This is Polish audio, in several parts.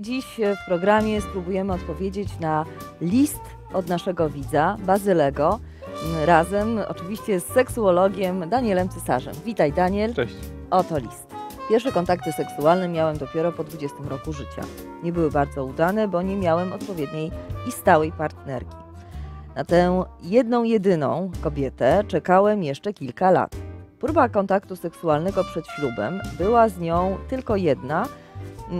Dziś w programie spróbujemy odpowiedzieć na list od naszego widza, Bazylego, razem oczywiście z seksuologiem Danielem Cesarzem. Witaj Daniel. Cześć. Oto list. Pierwsze kontakty seksualne miałem dopiero po 20 roku życia. Nie były bardzo udane, bo nie miałem odpowiedniej i stałej partnerki. Na tę jedną, jedyną kobietę czekałem jeszcze kilka lat. Próba kontaktu seksualnego przed ślubem była z nią tylko jedna,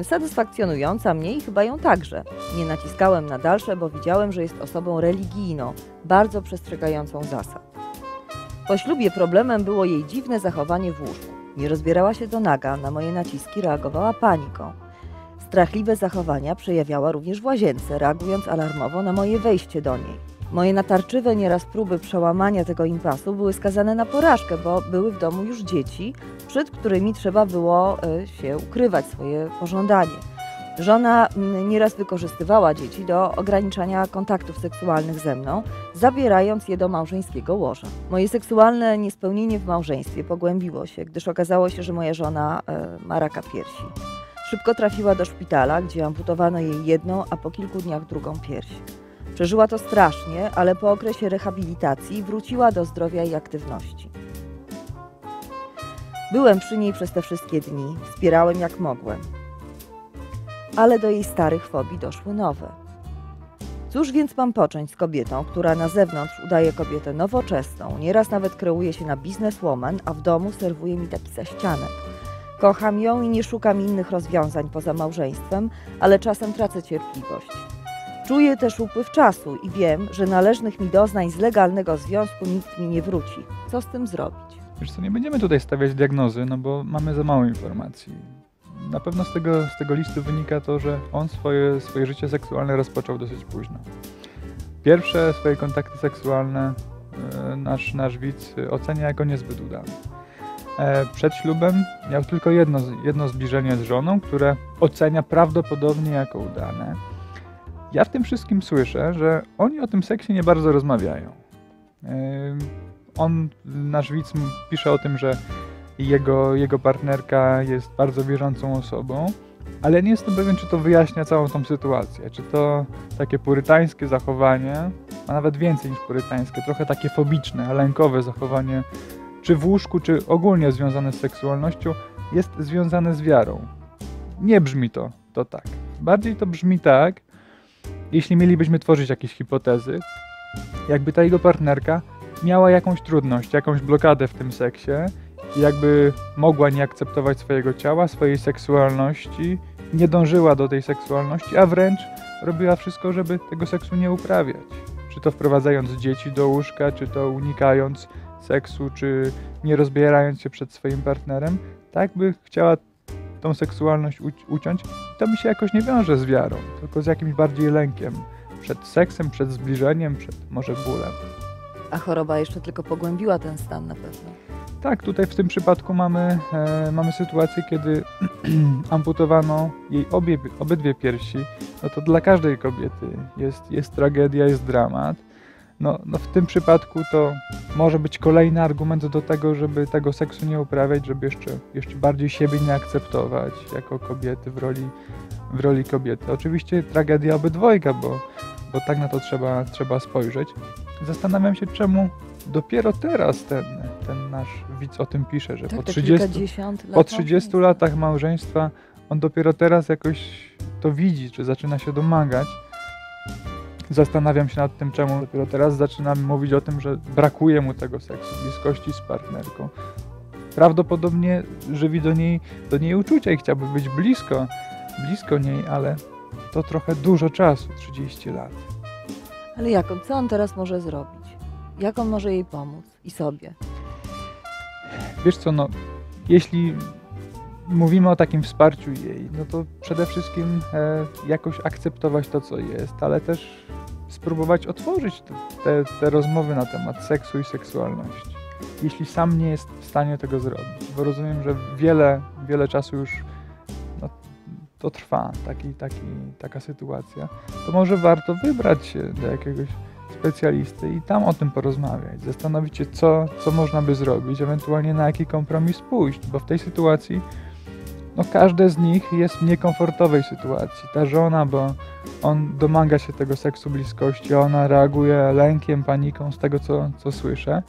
satysfakcjonująca mnie i chyba ją także. Nie naciskałem na dalsze, bo widziałem, że jest osobą religijną, bardzo przestrzegającą zasad. Po ślubie problemem było jej dziwne zachowanie w łóżku. Nie rozbierała się do naga, na moje naciski reagowała paniką. Strachliwe zachowania przejawiała również w łazience, reagując alarmowo na moje wejście do niej. Moje natarczywe nieraz próby przełamania tego impasu były skazane na porażkę, bo były w domu już dzieci, przed którymi trzeba było e, się ukrywać swoje pożądanie. Żona nieraz wykorzystywała dzieci do ograniczania kontaktów seksualnych ze mną, zabierając je do małżeńskiego łoża. Moje seksualne niespełnienie w małżeństwie pogłębiło się, gdyż okazało się, że moja żona e, ma raka piersi. Szybko trafiła do szpitala, gdzie amputowano jej jedną, a po kilku dniach drugą pierś. Przeżyła to strasznie, ale po okresie rehabilitacji wróciła do zdrowia i aktywności. Byłem przy niej przez te wszystkie dni, wspierałem jak mogłem. Ale do jej starych fobii doszły nowe. Cóż więc mam począć z kobietą, która na zewnątrz udaje kobietę nowoczesną, nieraz nawet kreuje się na bizneswoman, a w domu serwuje mi taki zaścianek. Kocham ją i nie szukam innych rozwiązań poza małżeństwem, ale czasem tracę cierpliwość. Czuję też upływ czasu i wiem, że należnych mi doznań z legalnego związku nikt mi nie wróci. Co z tym zrobić? Wiesz co, nie będziemy tutaj stawiać diagnozy, no bo mamy za mało informacji. Na pewno z tego, z tego listu wynika to, że on swoje, swoje życie seksualne rozpoczął dosyć późno. Pierwsze swoje kontakty seksualne e, nasz, nasz widz ocenia jako niezbyt udane. E, przed ślubem miał tylko jedno, jedno zbliżenie z żoną, które ocenia prawdopodobnie jako udane ja w tym wszystkim słyszę, że oni o tym seksie nie bardzo rozmawiają. On, nasz widz, pisze o tym, że jego, jego partnerka jest bardzo wierzącą osobą, ale nie jestem pewien, czy to wyjaśnia całą tą sytuację. Czy to takie purytańskie zachowanie, a nawet więcej niż purytańskie, trochę takie fobiczne, lękowe zachowanie, czy w łóżku, czy ogólnie związane z seksualnością, jest związane z wiarą. Nie brzmi to, to tak. Bardziej to brzmi tak, jeśli mielibyśmy tworzyć jakieś hipotezy, jakby ta jego partnerka miała jakąś trudność, jakąś blokadę w tym seksie, jakby mogła nie akceptować swojego ciała, swojej seksualności, nie dążyła do tej seksualności, a wręcz robiła wszystko, żeby tego seksu nie uprawiać. Czy to wprowadzając dzieci do łóżka, czy to unikając seksu, czy nie rozbierając się przed swoim partnerem, tak by chciała tą seksualność uciąć, to mi się jakoś nie wiąże z wiarą, tylko z jakimś bardziej lękiem przed seksem, przed zbliżeniem, przed może bólem. A choroba jeszcze tylko pogłębiła ten stan na pewno. Tak, tutaj w tym przypadku mamy, e, mamy sytuację, kiedy amputowano jej obie, obydwie piersi. No to dla każdej kobiety jest, jest tragedia, jest dramat no, no w tym przypadku to może być kolejny argument do tego, żeby tego seksu nie uprawiać, żeby jeszcze, jeszcze bardziej siebie nie akceptować jako kobiety w roli, w roli kobiety. Oczywiście tragedia obydwojga, bo, bo tak na to trzeba, trzeba spojrzeć. Zastanawiam się, czemu dopiero teraz ten, ten nasz widz o tym pisze, że tak, po, 30, po 30 latach małżeństwa on dopiero teraz jakoś to widzi, czy zaczyna się domagać zastanawiam się nad tym, czemu dopiero teraz zaczynam mówić o tym, że brakuje mu tego seksu, bliskości z partnerką. Prawdopodobnie żywi do niej, do niej uczucia i chciałby być blisko, blisko niej, ale to trochę dużo czasu, 30 lat. Ale jak, co on teraz może zrobić? Jak on może jej pomóc i sobie? Wiesz co, no, jeśli mówimy o takim wsparciu jej, no to przede wszystkim e, jakoś akceptować to, co jest, ale też spróbować otworzyć te, te rozmowy na temat seksu i seksualności. Jeśli sam nie jest w stanie tego zrobić, bo rozumiem, że wiele, wiele czasu już no, to trwa, taki, taki, taka sytuacja, to może warto wybrać się do jakiegoś specjalisty i tam o tym porozmawiać, zastanowić się, co, co można by zrobić, ewentualnie na jaki kompromis pójść, bo w tej sytuacji no każde z nich jest w niekomfortowej sytuacji. Ta żona, bo on domaga się tego seksu bliskości, ona reaguje lękiem, paniką z tego, co, co słyszę.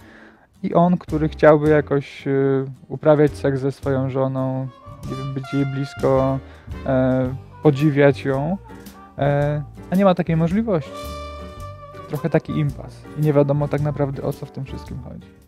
I on, który chciałby jakoś y, uprawiać seks ze swoją żoną, być jej blisko, e, podziwiać ją, e, a nie ma takiej możliwości. Trochę taki impas. I nie wiadomo tak naprawdę o co w tym wszystkim chodzi.